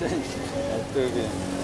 对对对？